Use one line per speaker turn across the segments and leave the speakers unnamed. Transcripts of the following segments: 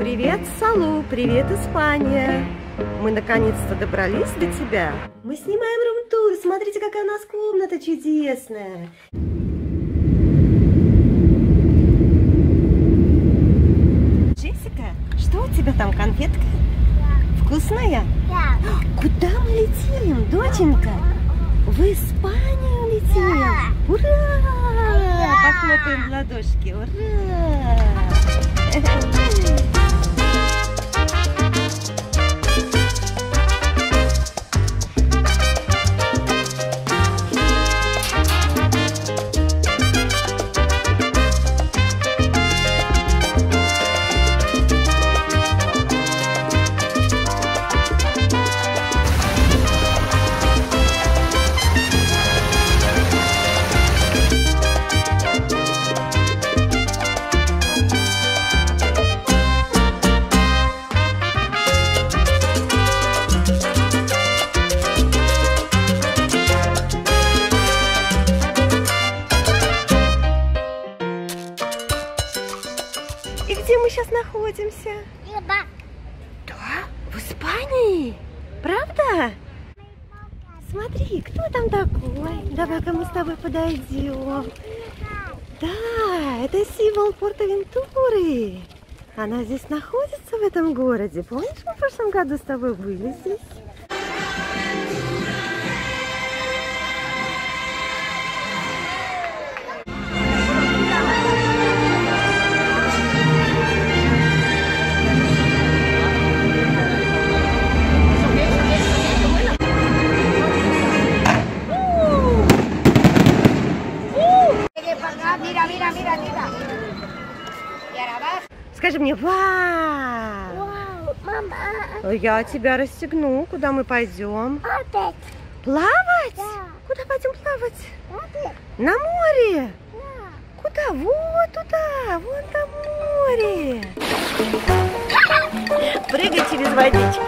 Привет, Салу! Привет, Испания! Мы наконец-то добрались до тебя. Мы снимаем рум-тур. Смотрите, какая у нас комната чудесная. Джессика, что у тебя там, конфетка?
Да.
Вкусная?
Да.
Куда мы летим, доченька? В Испанию летим?
Да.
Ура!
Ура!
Похлопаем в ладошки. Ура!
Рыба.
Да, в Испании. Правда? Смотри, кто там такой? Давай-ка мы с тобой подойдем. Да, это символ Порто-Вентуры. Она здесь находится в этом городе. Помнишь, мы в прошлом году с тобой были здесь? Вау!
Вау, мама.
Я тебя расстегну. Куда мы пойдем?
Опять.
Плавать?
Да.
Куда пойдем плавать?
Опять.
На море.
Да.
Куда? Вот туда, вон там море. Прыгай через водичку.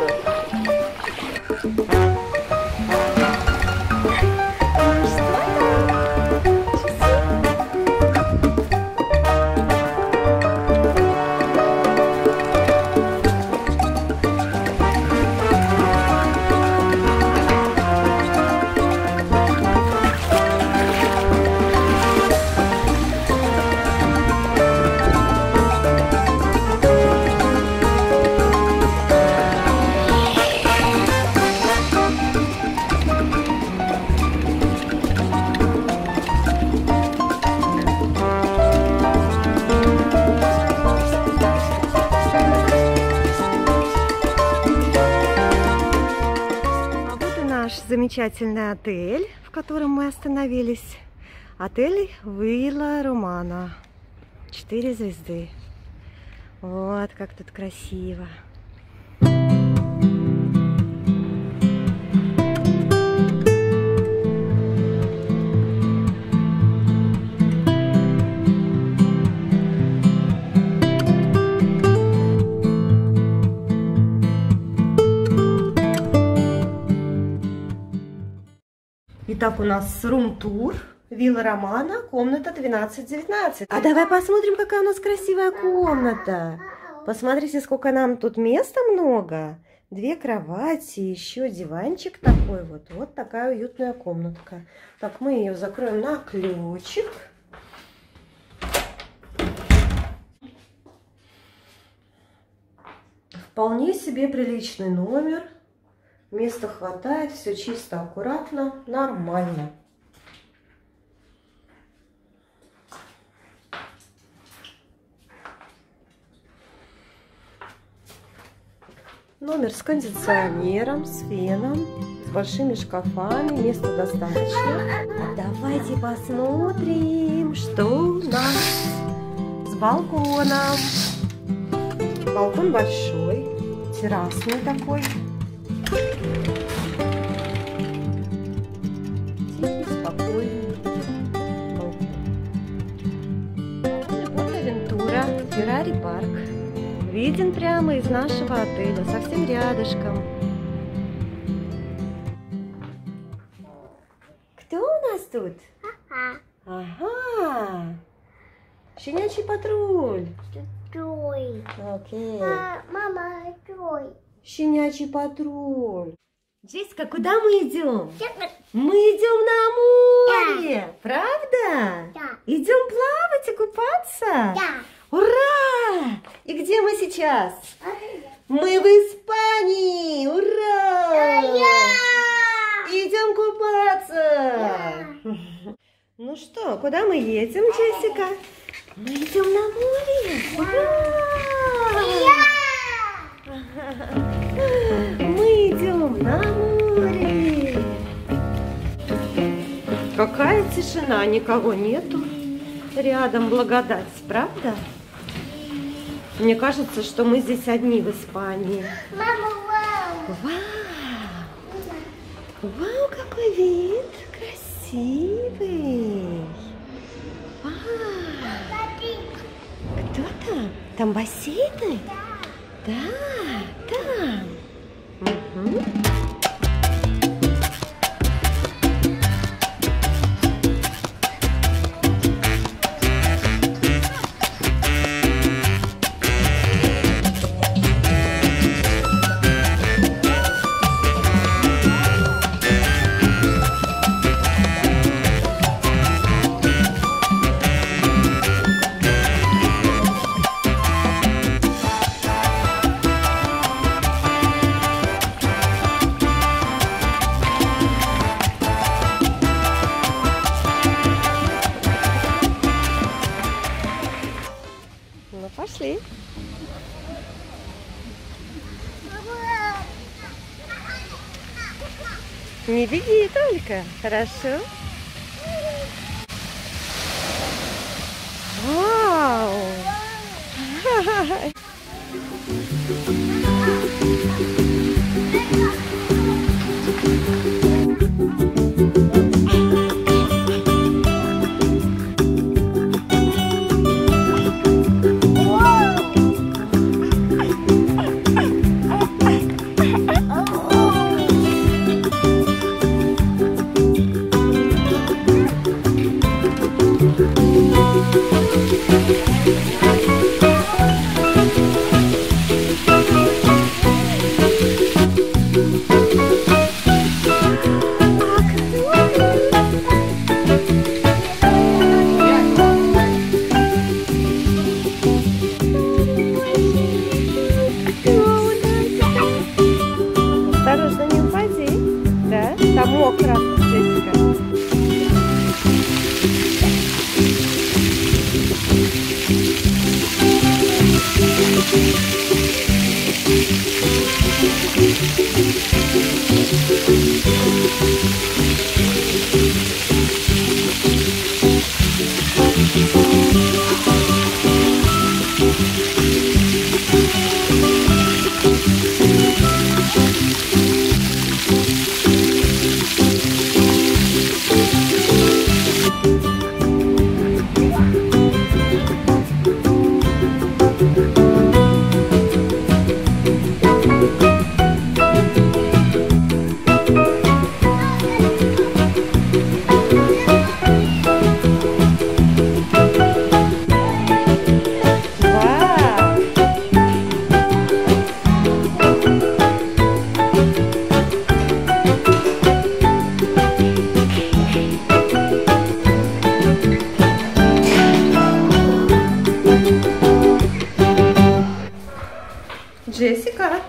Замечательный отель, в котором мы остановились. Отель Вилла Романа. Четыре звезды. Вот как тут красиво. Итак, у нас рум-тур. Вилла Романа, комната 12-19. А давай посмотрим, какая у нас красивая комната. Посмотрите, сколько нам тут места много. Две кровати, еще диванчик такой вот. Вот такая уютная комнатка. Так, мы ее закроем на ключик. Вполне себе приличный номер. Места хватает, все чисто, аккуратно, нормально. Номер с кондиционером, с феном, с большими шкафами, места достаточно. А давайте посмотрим, что у нас с балконом. Балкон большой, террасный такой. Тихий, спокойный балкон. Вот Авентура, Феррари парк. Виден прямо из нашего отеля, совсем рядышком. Кто у нас тут?
Ага.
Ага, щенячий патруль.
Joy.
Окей.
Ма- Мама, Joy.
Щенячий патруль. Джессика, куда мы идем? Мы идем на море, правда?
Да.
Идем плавать и купаться?
Да.
Ура! И где мы сейчас? Мы в Испании! Ура! Идем купаться! Ну что, куда мы едем, Джессика? Мы идем на море! Ура! Мы идем на море! Какая тишина, никого нету. Рядом благодать, правда? Мне кажется, что мы здесь одни в Испании.
Мама, вау.
Вау! Вау, какой вид! Красивый! Вау! Кто там? Там бассейны? Да, пошли. Не беги только, хорошо? Вау! Вау! Джессика,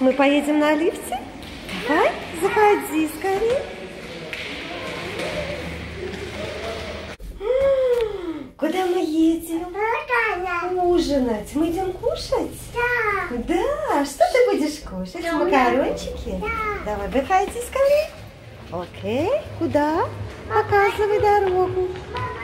мы поедем на лифте? Давай, заходи скорее. Куда мы едем? Ужинать. Мы идем кушать?
Да.
Да, что ты будешь кушать? Макарончики?
Да.
Давай, выходи скорее. Окей, куда? Показывай дорогу.
Мама,